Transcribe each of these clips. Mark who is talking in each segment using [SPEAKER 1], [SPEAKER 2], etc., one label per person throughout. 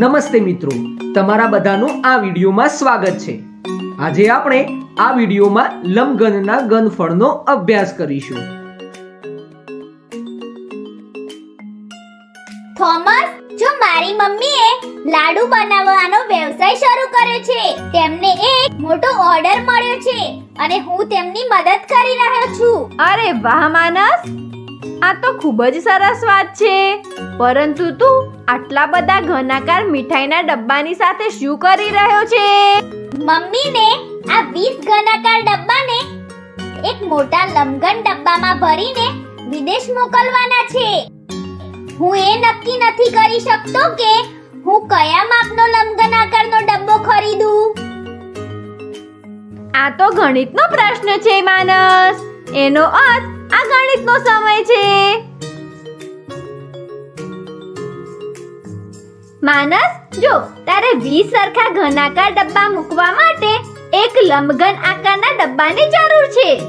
[SPEAKER 1] નમસ્તે મિત્રો. તમારા બધાનું આ વિડીયોમાં સ્વાગત છે. આજે આપણે આ વિડીયોમાં લંબગનના ગનફળનો અભ્યાસ કરીશું.
[SPEAKER 2] થોમસ જો મારી મમ્મીએ લાડુ બનાવવાનો વ્યવસાય શરૂ કર્યો છે તેમને એક મોટો ઓર્ડર મળ્યો છે અને હું તેમની મદદ કરી રહ્યો છું.
[SPEAKER 3] અરે વાહ માનસ! આ તો ખૂબ જ સરસ વાત છે. પરંતુ તું આટલા બધા ઘનાકાર મીઠાઈના ડબ્બાની સાથે શું કરી રહ્યો છે?
[SPEAKER 2] મમ્મીને આ 20 ઘનાકાર ડબ્બાને એક મોટા લંબઘન ડબ્બામાં ભરીને વિદેશ મોકલવાના છે. હું એ નક્કી નથી કરી શકતો કે હું કયા માપનો લંબઘન આકારનો ડબ્બો ખરીદું.
[SPEAKER 3] આ તો ગણિતનો પ્રશ્ન છે માનસ. એનો અર્થ આ ગણિતનો સમય છે. માનસ, જો, તારે 20 સરખા ઘનાકાર ડબ્બા મૂકવા માટે એક લંબઘન આકારના ડબ્બાની જરૂર છે.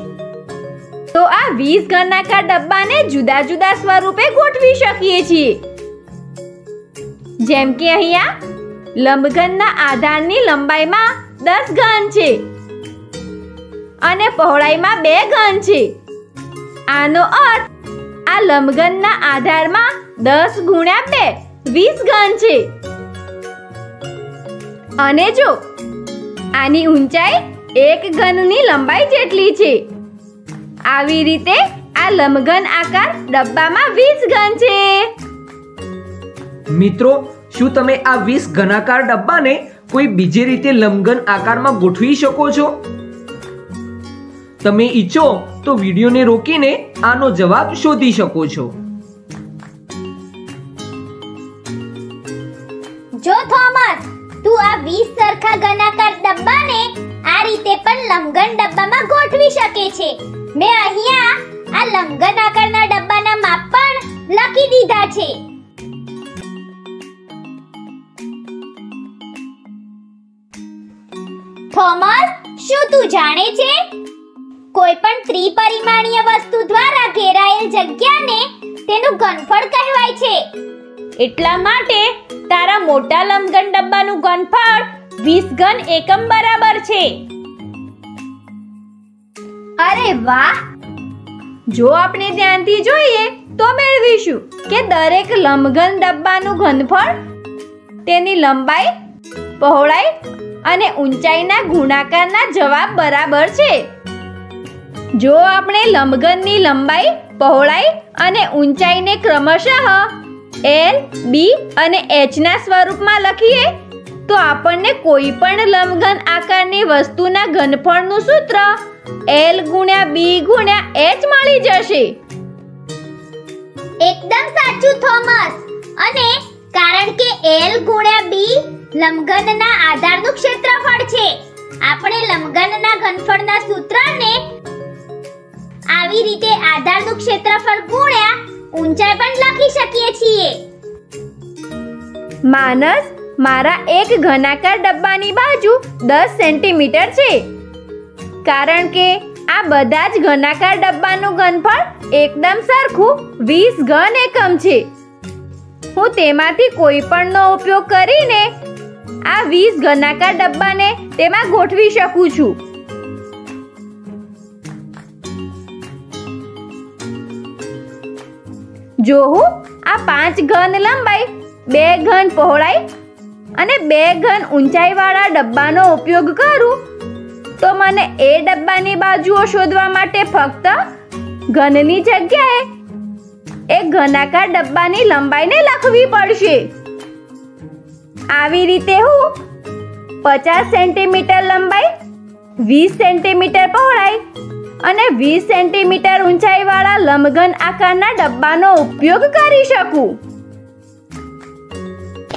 [SPEAKER 3] તો આ 20 ઘનાકાર ડબ્બાને જુદા જુદા સ્વરૂપે ગોઠવી શકીએ છીએ. જેમ કે અહીંયા, લંબઘનના આધારની લંબાઈમાં 10 ઘન છે. અને પહોળાઈમાં બે ઘન છે. આનો અર્થ, આ લંબઘનના આધારમાં દસ ગુણ્યા બે, વીસ ઘન છે. અને જો, આની ઊંચાઈ એક ઘનની લંબાઈ જેટલી છે. આવી રીતે આ લંબઘન આકાર ડબ્બામાં વીસ ઘન છે.
[SPEAKER 1] મિત્રો, શું તમે આ વીસ ઘનાકાર ડબ્બાને કોઈ બીજી રીતે લંબઘન આકારમાં ગોઠવી શકો છો? તમે ઈચ્છો તો વિડીયોને રોકીને આનો જવાબ શોધી શકો છો.
[SPEAKER 2] જો થોમસ, તું આ 20 સરખા ગણાકાર ડબ્બાને આ રીતે પણ લંગન ડબ્બામાં ગોઠવી શકે છે. મેં અહીંયા આ લંગન આકારના ડબ્બાના માપ પણ લખી દીધા છે. થોમસ, શું તું જાણે છે કોઈ પણ ત્રિપરિમાણીય વસ્તુ દ્વારા ઘેરાયેલ જગ્યાને તેનું ઘનફળ કહેવાય છે.
[SPEAKER 3] એટલા માટે તારા મોટા લંબઘન ડબ્બાનું ઘનફળ 20 ઘન એકમ બરાબર છે. અરે વાહ! જો આપણે ધ્યાનથી જોઈએ તો મેળવીશું કે દરેક લંબઘન ડબ્બાનું ઘનફળ તેની લંબાઈ, પહોળાઈ અને ઊંચાઈના ગુણાકારના જવાબ બરાબર છે. જો આપણે લંબઘનની લંબાઈ, પહોળાઈ અને ઊંચાઈને ક્રમશઃ એલ બી અને એચના સ્વરૂપમાં લખીએ, તો આપણને કોઈ પણ લંબઘન આકારની વસ્તુના ઘનફળનું સૂત્ર એલ ગુણ્યા બી ગુણ્યા એચ મળી જશે.
[SPEAKER 2] એકદમ સાચું, થોમસ. અને કારણ કે L ગુણ્યા B લંબઘનના આધારનું ક્ષેત્રફળ છે, આપણે લંબઘનના ઘનફળના સૂત્રને આવી રીતે આધારનું ક્ષેત્રફળ ગુણ્યા ઊંચાઈ પણ લખી શકીએ છીએ.
[SPEAKER 3] માનસ મારા એક ઘનાકાર ડબ્બાની બાજુ દસ સેન્ટીમીટર છે. કારણ કે આ બધા જ ઘનાકાર ડબ્બાનું ઘનફળ એકદમ સરખું વીસ ઘન એકમ છે. હું તેમાંથી કોઈ પણનો ઉપયોગ કરીને આ વીસ ઘનાકાર ડબ્બાને તેમાં ગોઠવી શકું છું. જો હું આ પાંચ ઘન લંબાઈ, બે ઘન પહોળાઈ અને બે ઘન ઊંચાઈવાળા ડબ્બાનો ઉપયોગ કરું, તો મને એ ડબ્બાની બાજુઓ શોધવા માટે ફક્ત ઘનની જગ્યાએ એ ઘનાકાર ડબ્બાની લંબાઈને લખવી પડશે. આવી રીતે હું પચાસ સેન્ટીમીટર લંબાઈ, વીસ સેન્ટીમીટર પહોળાઈ અને વીસ સેન્ટીમીટર ઊંચાઈવાળા લંબઘન આકારના ડબ્બાનો ઉપયોગ કરી શકું.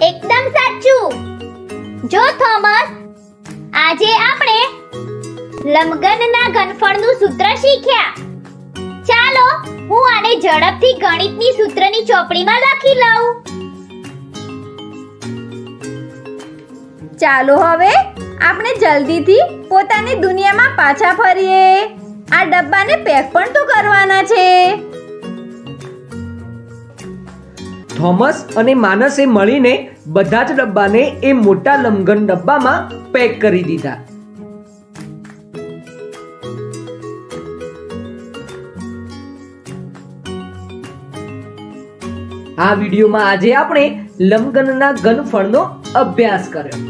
[SPEAKER 2] એકદમ સાચું. જો થોમસ આજે આપણે લંબઘનના ઘનફળનું સૂત્ર શીખ્યા. ચાલો હું આને ઝડપથી ગણિતની સૂત્રની ચોપડીમાં લખી લઉં.
[SPEAKER 3] ચાલો હવે આપણે જલ્દીથી પોતાની દુનિયામાં પાછા ફરીએ. આ ડબ્બાને પેક પણ તો કરવાના છે.
[SPEAKER 1] થોમસ અને માનસે મળીને બધા જ ડબ્બાને એ મોટા લમઘન ડબ્બામાં પેક કરી દીધા. આ વિડીયોમાં આજે આપણે લંબગનના ઘનફળનો અભ્યાસ કર્યો.